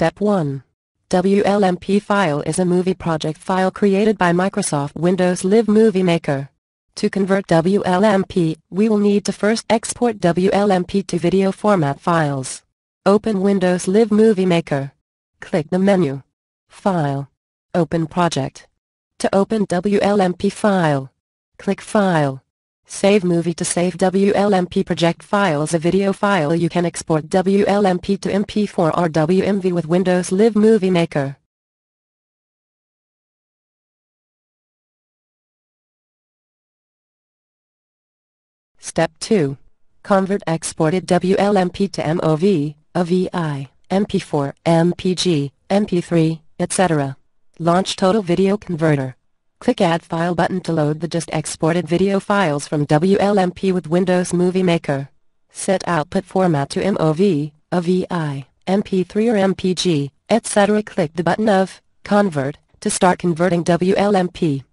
Step 1. WLMP file is a movie project file created by Microsoft Windows Live Movie Maker. To convert WLMP, we will need to first export WLMP to video format files. Open Windows Live Movie Maker. Click the menu. File. Open Project. To open WLMP file, click File. Save movie to save WLMP project files a video file you can export WLMP to MP4 or WMV with Windows Live Movie Maker. Step 2. Convert exported WLMP to MOV, AVI, MP4, MPG, MP3, etc. Launch Total Video Converter. Click Add File button to load the just exported video files from WLMP with Windows Movie Maker. Set output format to MOV, AVI, MP3 or MPG, etc. Click the button of Convert to start converting WLMP.